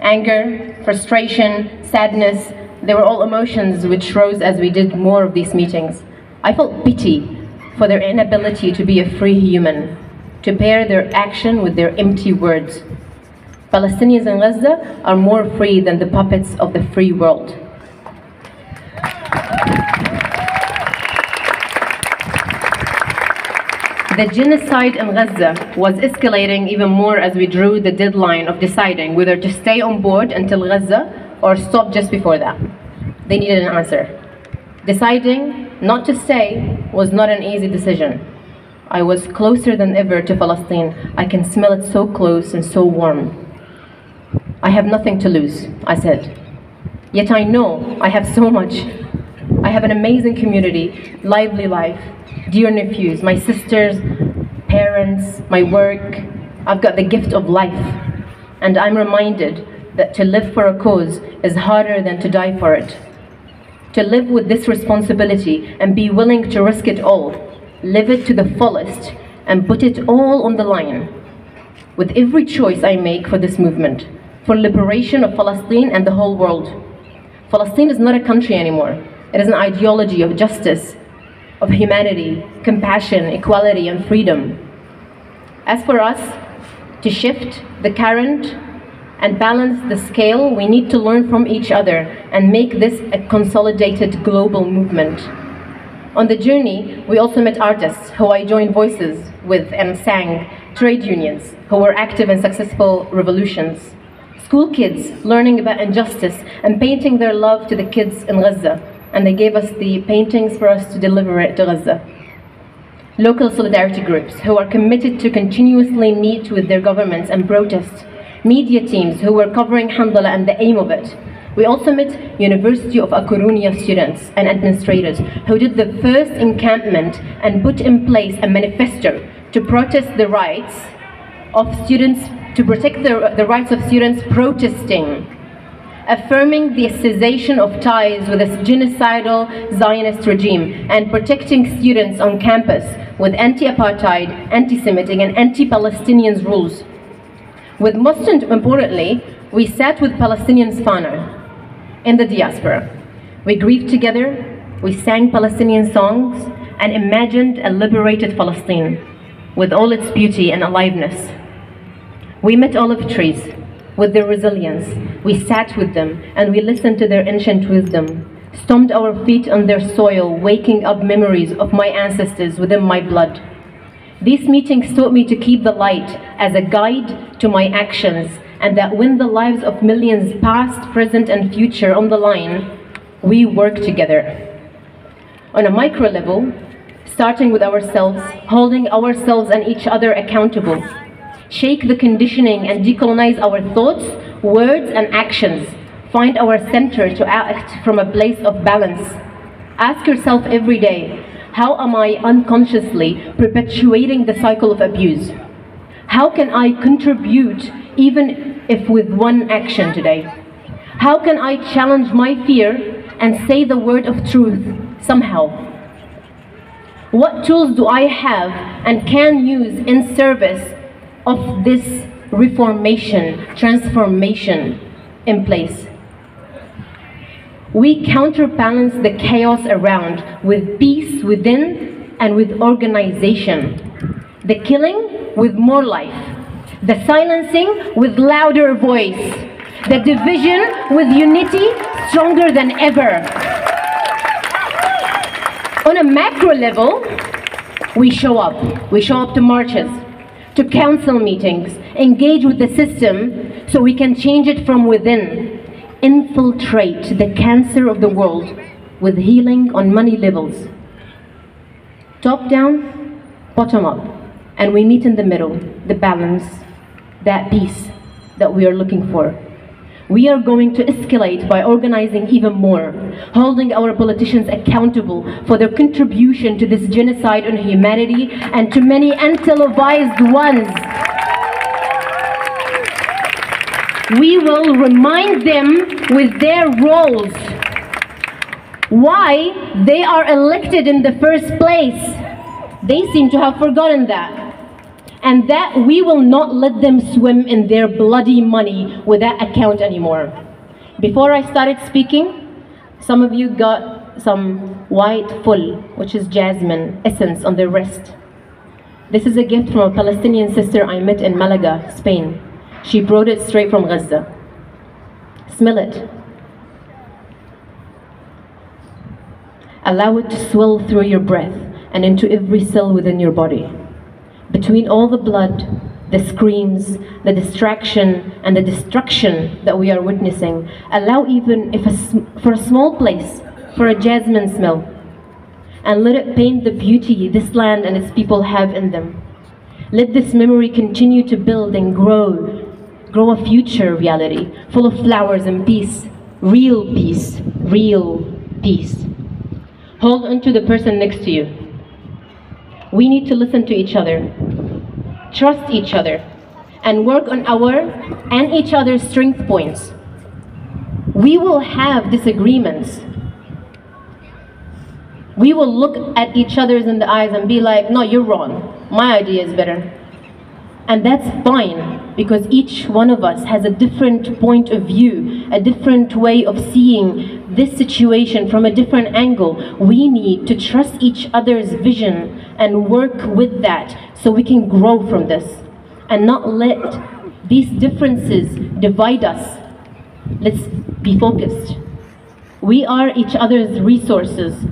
anger, frustration, sadness, they were all emotions which rose as we did more of these meetings. I felt pity for their inability to be a free human, to pair their action with their empty words. Palestinians in Gaza are more free than the puppets of the free world. The genocide in Gaza was escalating even more as we drew the deadline of deciding whether to stay on board until Gaza or stop just before that. They needed an answer. Deciding not to stay was not an easy decision. I was closer than ever to Palestine. I can smell it so close and so warm. I have nothing to lose, I said. Yet I know I have so much. I have an amazing community, lively life, dear nephews, my sisters, parents, my work. I've got the gift of life. And I'm reminded that to live for a cause is harder than to die for it. To live with this responsibility and be willing to risk it all, live it to the fullest, and put it all on the line. With every choice I make for this movement, for liberation of Palestine and the whole world. Palestine is not a country anymore. It is an ideology of justice, of humanity, compassion, equality, and freedom. As for us, to shift the current and balance the scale, we need to learn from each other and make this a consolidated global movement. On the journey, we also met artists who I joined voices with and sang, trade unions who were active in successful revolutions, school kids learning about injustice and painting their love to the kids in Gaza, and they gave us the paintings for us to deliver it to Gaza. Local solidarity groups who are committed to continuously meet with their governments and protest. Media teams who were covering Handala and the aim of it. We also met University of A Coruña students and administrators who did the first encampment and put in place a manifesto to protest the rights of students, to protect the, the rights of students protesting affirming the cessation of ties with a genocidal Zionist regime and protecting students on campus with anti-apartheid, anti-Semitic and anti-Palestinian rules. With most importantly, we sat with Palestinians Fana in the diaspora. We grieved together, we sang Palestinian songs and imagined a liberated Palestine with all its beauty and aliveness. We met olive trees, with their resilience. We sat with them and we listened to their ancient wisdom, stomped our feet on their soil, waking up memories of my ancestors within my blood. These meetings taught me to keep the light as a guide to my actions and that when the lives of millions past, present and future on the line, we work together. On a micro level, starting with ourselves, holding ourselves and each other accountable, shake the conditioning and decolonize our thoughts, words, and actions. Find our center to act from a place of balance. Ask yourself every day, how am I unconsciously perpetuating the cycle of abuse? How can I contribute even if with one action today? How can I challenge my fear and say the word of truth somehow? What tools do I have and can use in service of this reformation, transformation in place. We counterbalance the chaos around with peace within and with organization. The killing with more life. The silencing with louder voice. The division with unity stronger than ever. On a macro level, we show up. We show up to marches to council meetings, engage with the system so we can change it from within, infiltrate the cancer of the world with healing on many levels. Top down, bottom up, and we meet in the middle, the balance, that peace that we are looking for. We are going to escalate by organizing even more, holding our politicians accountable for their contribution to this genocide on humanity and to many untelevised ones. We will remind them with their roles why they are elected in the first place. They seem to have forgotten that. And that we will not let them swim in their bloody money with that account anymore. Before I started speaking, some of you got some white full, which is jasmine essence on their wrist. This is a gift from a Palestinian sister I met in Malaga, Spain. She brought it straight from Gaza. Smell it. Allow it to swell through your breath and into every cell within your body. Between all the blood, the screams, the distraction, and the destruction that we are witnessing, allow even if a, for a small place, for a jasmine smell, and let it paint the beauty this land and its people have in them. Let this memory continue to build and grow, grow a future reality full of flowers and peace, real peace, real peace. Hold on to the person next to you. We need to listen to each other, trust each other, and work on our and each other's strength points. We will have disagreements. We will look at each other's in the eyes and be like, no, you're wrong. My idea is better. And that's fine because each one of us has a different point of view, a different way of seeing this situation from a different angle. We need to trust each other's vision and work with that so we can grow from this and not let these differences divide us. Let's be focused. We are each other's resources.